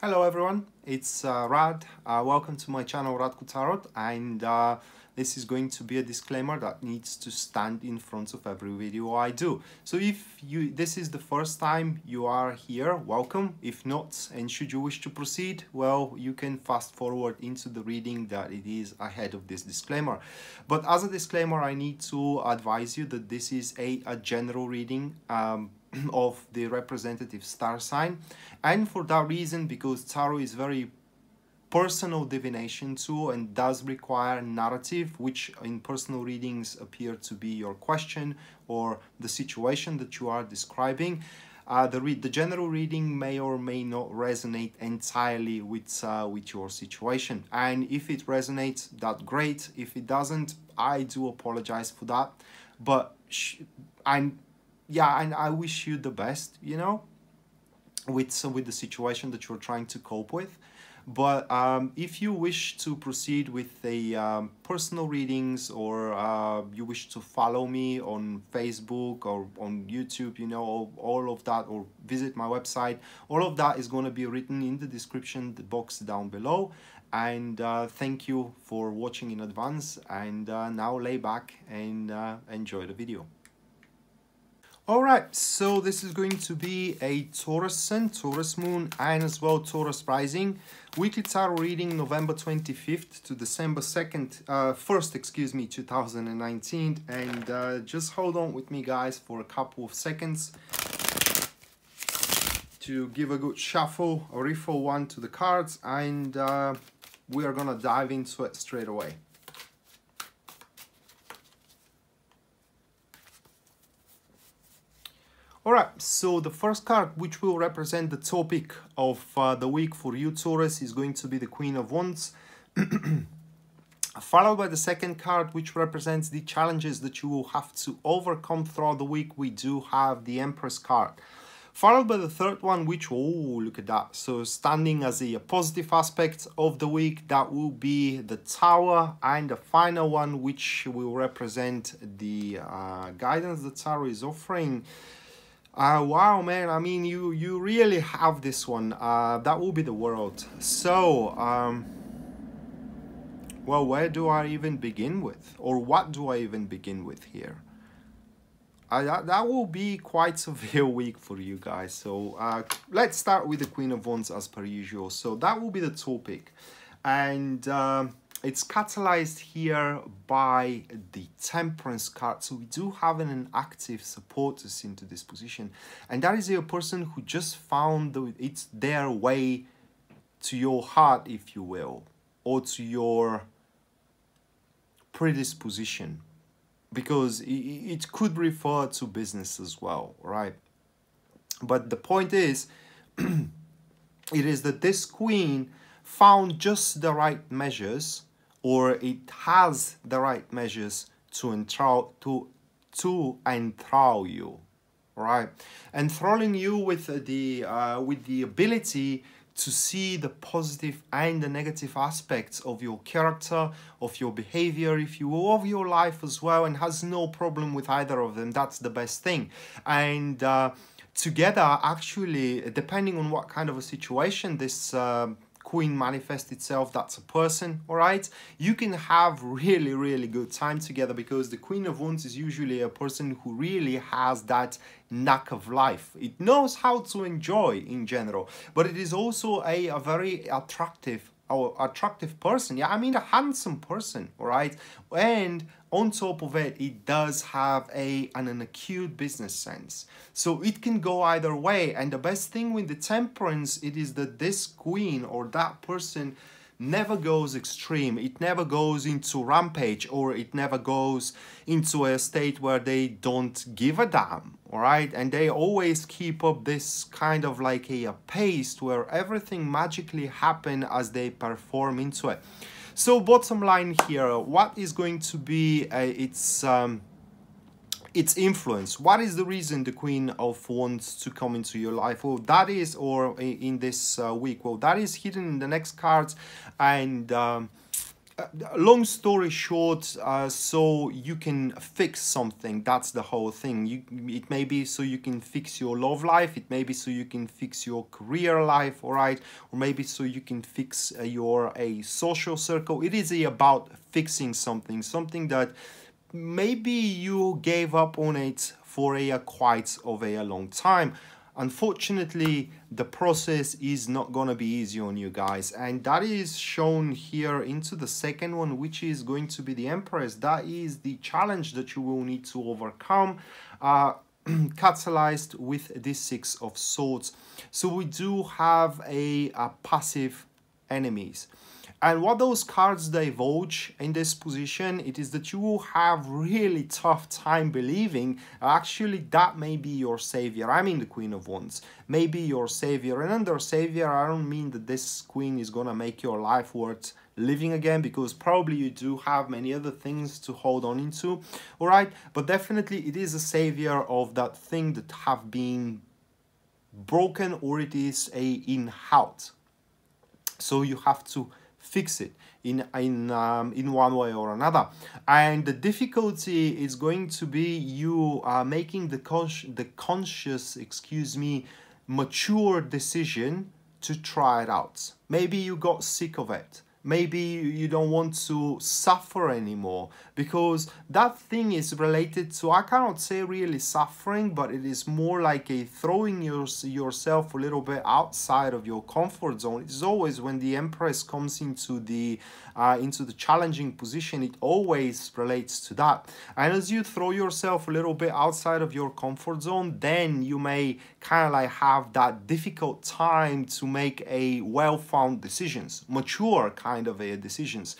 Hello everyone, it's uh, Radko. Uh, welcome to my channel Radko Tarot and uh, this is going to be a disclaimer that needs to stand in front of every video I do. So if you this is the first time you are here, welcome. If not, and should you wish to proceed, well, you can fast forward into the reading that it is ahead of this disclaimer. But as a disclaimer, I need to advise you that this is a, a general reading um, of the representative star sign. And for that reason because tarot is very personal divination tool and does require narrative which in personal readings appear to be your question or the situation that you are describing uh, the, the general reading may or may not resonate entirely with uh, with your situation. And if it resonates that great. If it doesn't i do apologize for that. But i'm yeah, and I wish you the best, you know, with with the situation that you're trying to cope with. But um, if you wish to proceed with the um, personal readings or uh, you wish to follow me on Facebook or on YouTube, you know, all, of that, or visit my website, all of that is going to be written in the description box down below. And uh, thank you for watching in advance. And uh, now lay back and uh, enjoy the video. Alright, so this is going to be a Taurus Sun, Taurus Moon, and as well Taurus Rising. Weekly Tarot reading November 25th to December 2nd, uh, 1st, excuse me, 2019. And uh, just hold on with me, guys, for a couple of seconds to give a good shuffle, a riffle one to the cards, and uh, we are gonna dive into it straight away. Alright, so the first card which will represent the topic of uh, the week for you Taurus is going to be the Queen of Wands. Followed by the second card which represents the challenges that you will have to overcome throughout the week, we do have the Empress card. Followed by the third one which, oh look at that, so standing as a positive aspect of the week, that will be the Tower. And the final one which will represent the uh, guidance that Tarot is offering uh, wow, man. I mean, you you really have this one. Uh, that will be the world. So, um, well, where do I even begin with? Or what do I even begin with here? Uh, that, that will be quite severe week for you guys. So uh, let's start with the Queen of Wands as per usual. So that will be the topic. And... Uh, it's catalyzed here by the temperance card so we do have an active supporter into this position. And that is a person who just found the, it's their way to your heart if you will or to your predisposition. Because it could refer to business as well right? But the point is it is that this queen found just the right measures or it has the right measures to enthrall to to enthrall you right? Enthralling you with the uh, with the ability to see the positive and the negative aspects of your character of your behavior if you will of your life as well and has no problem with either of them. That's the best thing. And uh, together actually depending on what kind of a situation this uh, queen manifest itself that's a person all right you can have really really good time together because the queen of wands is usually a person who really has that knack of life. It knows how to enjoy in general but it is also a, a very attractive or attractive person. Yeah i mean a handsome person all right? And on top of it it does have a an, an acute business sense. So it can go either way. And the best thing with the temperance it is that this queen or that person never goes extreme. It never goes into rampage or it never goes into a state where they don't give a damn, all right? And they always keep up this kind of like a, a pace where everything magically happen as they perform into it. So bottom line here, what is going to be uh, its um, its influence. What is the reason the Queen of Wands to come into your life? Well, that is, or in this uh, week, well, that is hidden in the next cards. And um, long story short uh, so you can fix something that's the whole thing you it may be so you can fix your love life it may be so you can fix your career life all right or maybe so you can fix uh, your a social circle it is about fixing something something that maybe you gave up on it for a, quite of a, a long time. Unfortunately the process is not gonna be easy on you guys and that is shown here into the second one which is going to be the empress. That is the challenge that you will need to overcome uh, catalyzed with this six of swords. So we do have a, a passive enemies and what those cards divulge in this position, it is that you will have really tough time believing actually that may be your savior. I mean the Queen of Wands, maybe your savior. And under savior, I don't mean that this queen is gonna make your life worth living again because probably you do have many other things to hold on into all right but definitely it is a savior of that thing that have been broken or it is a in out so you have to fix it in in um, in one way or another. And the difficulty is going to be you uh, making the con- the conscious excuse me mature decision to try it out. Maybe you got sick of it maybe you don't want to suffer anymore because that thing is related to i cannot say really suffering but it is more like a throwing your, yourself a little bit outside of your comfort zone. It's always when the empress comes into the uh, into the challenging position it always relates to that. And as you throw yourself a little bit outside of your comfort zone then you may kind of like have that difficult time to make a well-found decisions mature kind of a decisions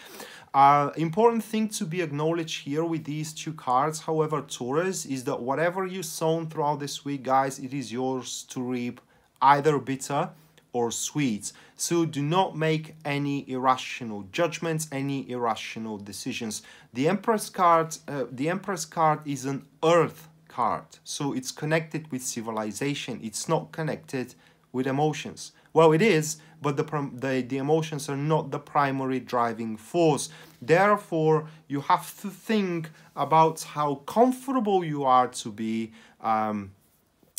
uh, important thing to be acknowledged here with these two cards, however, Taurus, is that whatever you sown throughout this week, guys, it is yours to reap either bitter or sweet. So do not make any irrational judgments, any irrational decisions. The Empress card, uh, the Empress card is an earth card. So it's connected with civilization. It's not connected with emotions. Well, it is, but the, the, the emotions are not the primary driving force. Therefore, you have to think about how comfortable you are to be um,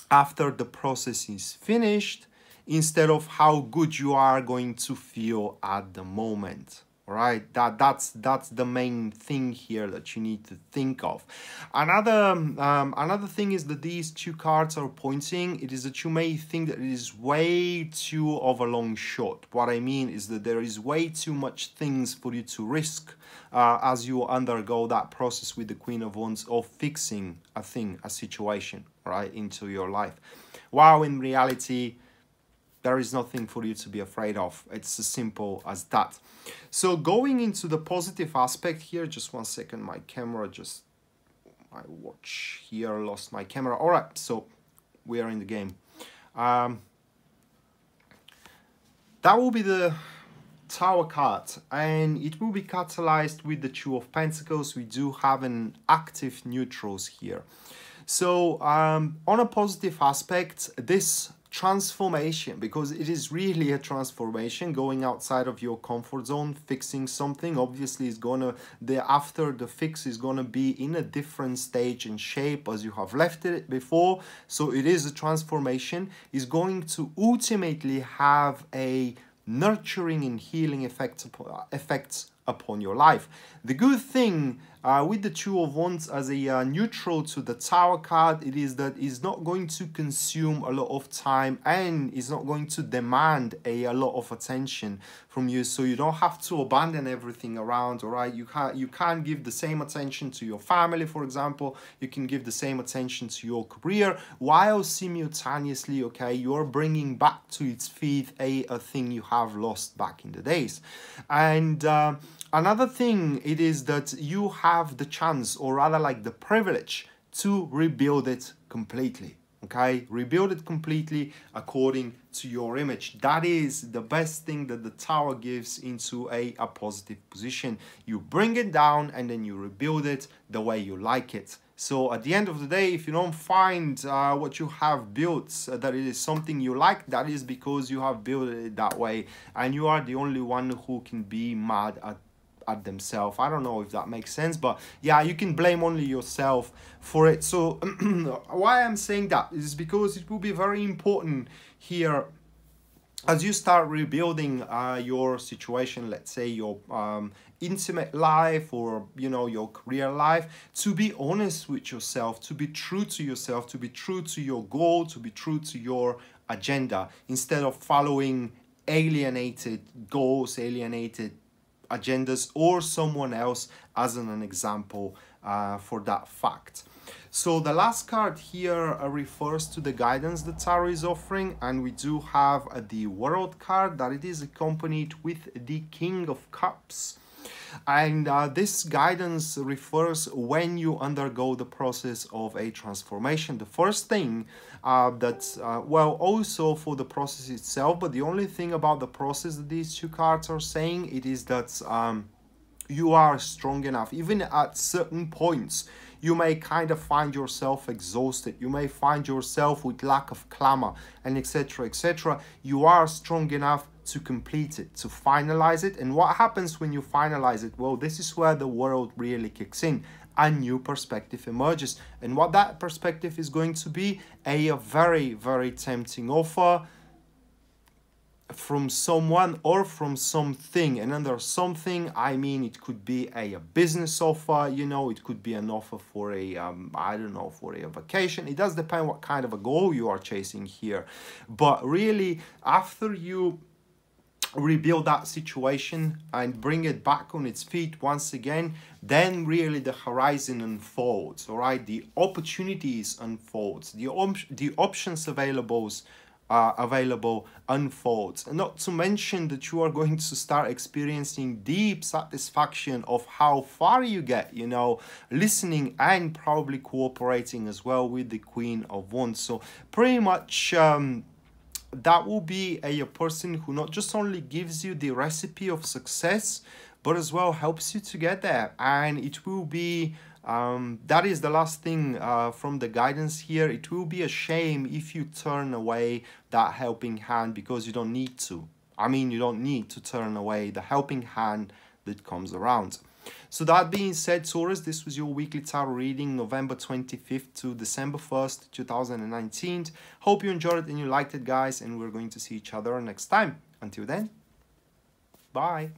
after the process is finished instead of how good you are going to feel at the moment right? That that's that's the main thing here that you need to think of. Another um, another thing is that these two cards are pointing. It is that you may think that it is way too of a long shot. What i mean is that there is way too much things for you to risk uh, as you undergo that process with the queen of wands of fixing a thing a situation right into your life. While in reality there is nothing for you to be afraid of. It's as simple as that. So going into the positive aspect here, just one second, my camera just, my watch here lost my camera. All right, so we are in the game. Um, that will be the tower card and it will be catalyzed with the two of pentacles we do have an active neutrals here so um, on a positive aspect this transformation because it is really a transformation. Going outside of your comfort zone fixing something obviously is gonna the after the fix is gonna be in a different stage and shape as you have left it before. So it is a transformation. Is going to ultimately have a nurturing and healing effects effects upon your life. The good thing uh, with the Two of Wands as a uh, neutral to the Tower card, it is that it's not going to consume a lot of time and it's not going to demand a, a lot of attention from you. So you don't have to abandon everything around, all right? You can't, you can't give the same attention to your family, for example. You can give the same attention to your career while simultaneously, okay, you're bringing back to its feet a, a thing you have lost back in the days. And... Uh, Another thing it is that you have the chance or rather like the privilege to rebuild it completely okay? Rebuild it completely according to your image. That is the best thing that the tower gives into a, a positive position. You bring it down and then you rebuild it the way you like it. So at the end of the day if you don't find uh, what you have built uh, that it is something you like that is because you have built it that way. And you are the only one who can be mad at at themselves. I don't know if that makes sense but yeah you can blame only yourself for it. So why i'm saying that is because it will be very important here. As you start rebuilding uh, your situation let's say your um, intimate life or you know your career life to be honest with yourself to be true to yourself to be true to your goal to be true to your agenda instead of following alienated goals alienated agendas or someone else as an example uh, for that fact so the last card here uh, refers to the guidance that Tarot is offering and we do have uh, the World card that it is accompanied with the King of Cups. And uh, this guidance refers when you undergo the process of a transformation. The first thing uh, that, uh, well, also for the process itself, but the only thing about the process that these two cards are saying, it is that um, you are strong enough, even at certain points you may kind of find yourself exhausted. You may find yourself with lack of clamor and etc etc you are strong enough to complete it to finalize it. And what happens when you finalize it? Well this is where the world really kicks in. A new perspective emerges. And what that perspective is going to be a, very very tempting offer from someone or from something. And under something i mean it could be a, a business offer you know it could be an offer for a um, i don't know for a vacation. It does depend what kind of a goal you are chasing here. But really after you rebuild that situation and bring it back on its feet once again then really the horizon unfolds all right? The opportunities unfolds. The, op the options available uh, available unfolds. And not to mention that you are going to start experiencing deep satisfaction of how far you get, you know, listening and probably cooperating as well with the Queen of Wands. So pretty much um, that will be a, a person who not just only gives you the recipe of success, but as well helps you to get there. And it will be um, that is the last thing uh, from the guidance here. It will be a shame if you turn away that helping hand because you don't need to. I mean, you don't need to turn away the helping hand that comes around. So that being said, Taurus, this was your weekly tarot reading, November 25th to December 1st, 2019. Hope you enjoyed it and you liked it, guys, and we're going to see each other next time. Until then, bye.